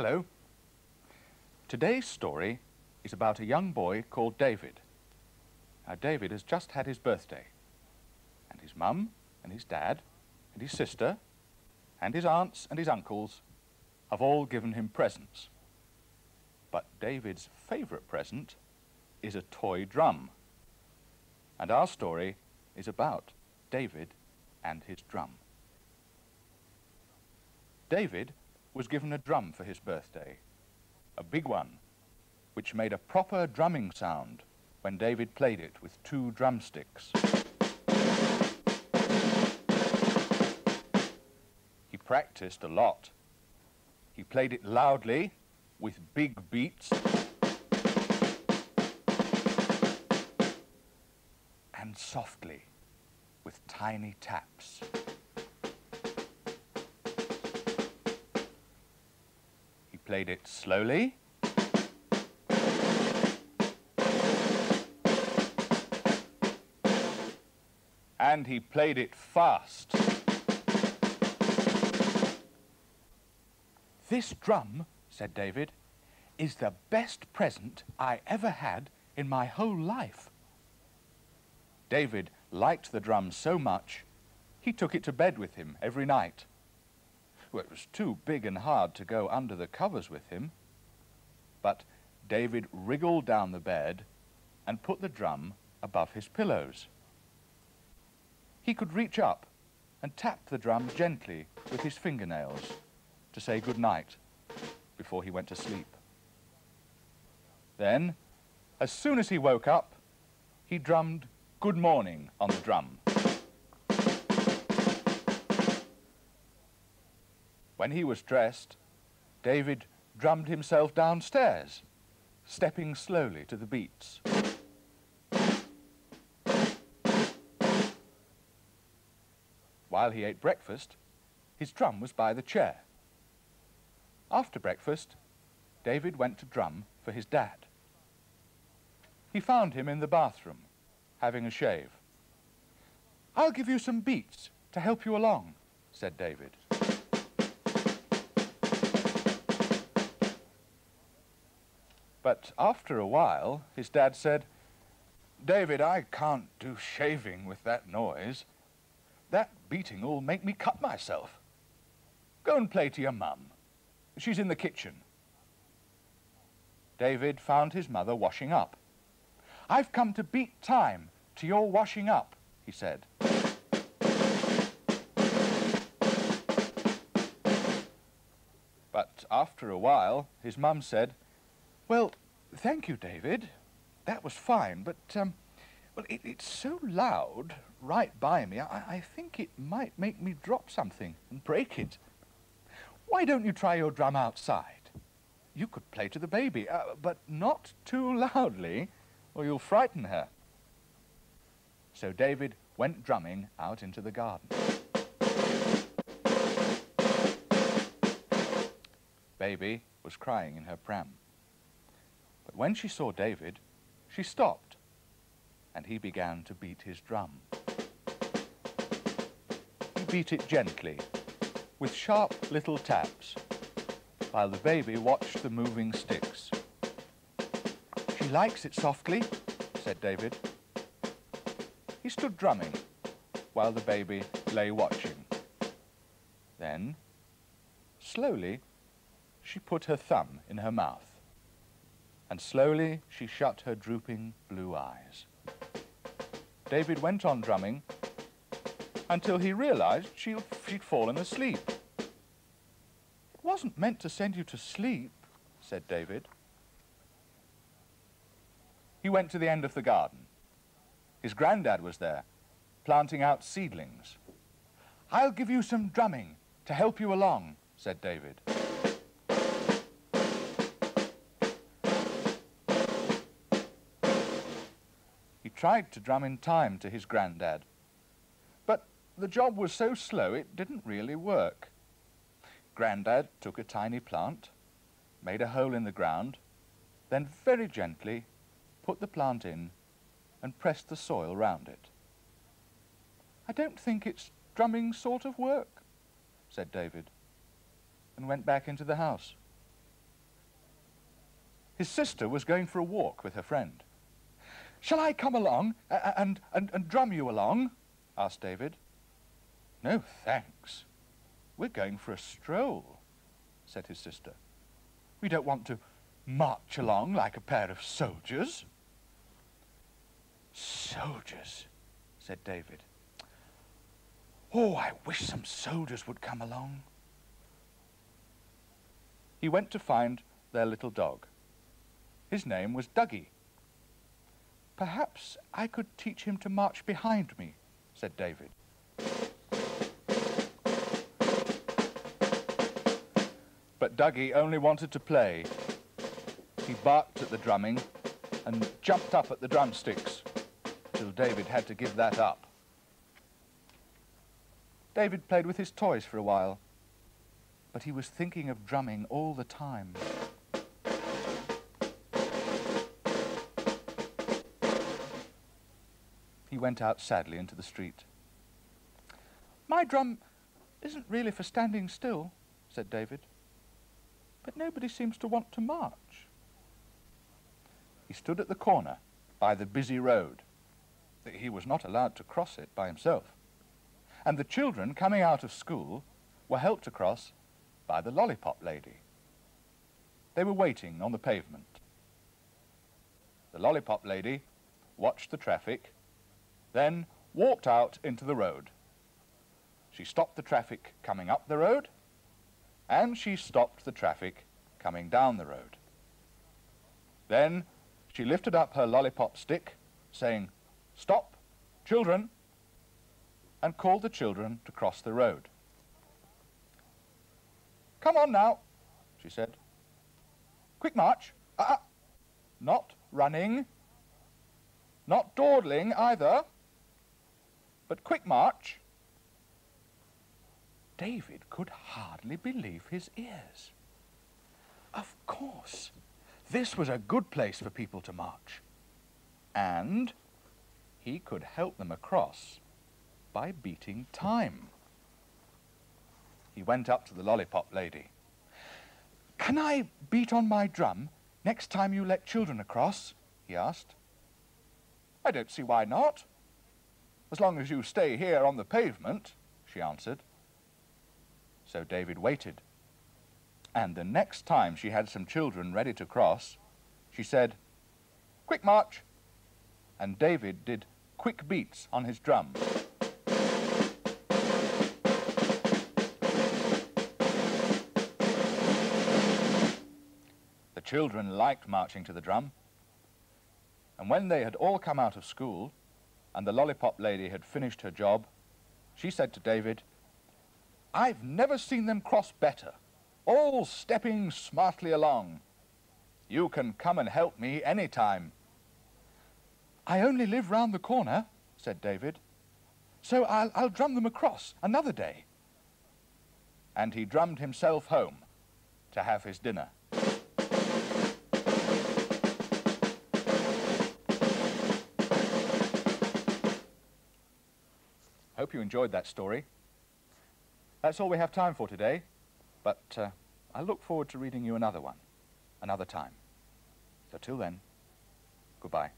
Hello. Today's story is about a young boy called David. Now, David has just had his birthday, and his mum and his dad and his sister and his aunts and his uncles have all given him presents. But David's favourite present is a toy drum. And our story is about David and his drum. David was given a drum for his birthday, a big one, which made a proper drumming sound when David played it with two drumsticks. He practiced a lot. He played it loudly, with big beats, and softly, with tiny taps. Played it slowly, and he played it fast. This drum, said David, is the best present I ever had in my whole life. David liked the drum so much, he took it to bed with him every night. Well, it was too big and hard to go under the covers with him, but David wriggled down the bed and put the drum above his pillows. He could reach up and tap the drum gently with his fingernails to say good night before he went to sleep. Then, as soon as he woke up, he drummed good morning on the drum. When he was dressed, David drummed himself downstairs, stepping slowly to the beats. While he ate breakfast, his drum was by the chair. After breakfast, David went to drum for his dad. He found him in the bathroom, having a shave. I'll give you some beats to help you along, said David. But after a while, his dad said, David, I can't do shaving with that noise. That beating will make me cut myself. Go and play to your mum. She's in the kitchen. David found his mother washing up. I've come to beat time to your washing up, he said. But after a while, his mum said, Well, thank you, David. That was fine, but, um, well, it, it's so loud right by me, I, I think it might make me drop something and break it. Why don't you try your drum outside? You could play to the baby, uh, but not too loudly, or you'll frighten her. So David went drumming out into the garden. Baby was crying in her pram. When she saw David, she stopped, and he began to beat his drum. He beat it gently, with sharp little taps, while the baby watched the moving sticks. She likes it softly, said David. He stood drumming, while the baby lay watching. Then, slowly, she put her thumb in her mouth, and slowly she shut her drooping blue eyes. David went on drumming until he realized she'd, she'd fallen asleep. It wasn't meant to send you to sleep, said David. He went to the end of the garden. His granddad was there, planting out seedlings. I'll give you some drumming to help you along, said David. Tried to drum in time to his granddad, but the job was so slow it didn't really work. Grandad took a tiny plant, made a hole in the ground, then very gently put the plant in and pressed the soil round it. I don't think it's drumming sort of work, said David, and went back into the house. His sister was going for a walk with her friend. Shall I come along and, and, and drum you along? asked David. No, thanks. We're going for a stroll, said his sister. We don't want to march along like a pair of soldiers. Soldiers, said David. Oh, I wish some soldiers would come along. He went to find their little dog. His name was Dougie. Perhaps I could teach him to march behind me, said David. But Dougie only wanted to play. He barked at the drumming and jumped up at the drumsticks till David had to give that up. David played with his toys for a while, but he was thinking of drumming all the time. He went out sadly into the street. My drum isn't really for standing still, said David, but nobody seems to want to march. He stood at the corner by the busy road. He was not allowed to cross it by himself. And the children coming out of school were helped across by the lollipop lady. They were waiting on the pavement. The lollipop lady watched the traffic then walked out into the road. She stopped the traffic coming up the road, and she stopped the traffic coming down the road. Then she lifted up her lollipop stick, saying, Stop, children, and called the children to cross the road. Come on now, she said. Quick march. Uh. Not running. Not dawdling either. But quick march. David could hardly believe his ears. Of course, this was a good place for people to march. And he could help them across by beating time. He went up to the lollipop lady. Can I beat on my drum next time you let children across? he asked. I don't see why not, as long as you stay here on the pavement, she answered. So David waited. And the next time she had some children ready to cross, she said, Quick march! And David did quick beats on his drum. The children liked marching to the drum. And when they had all come out of school, and the lollipop lady had finished her job, she said to David, I've never seen them cross better, all stepping smartly along. You can come and help me any time. I only live round the corner, said David, so I'll, I'll drum them across another day. And he drummed himself home to have his dinner. Hope you enjoyed that story. That's all we have time for today, but uh, I look forward to reading you another one, another time. So till then, goodbye.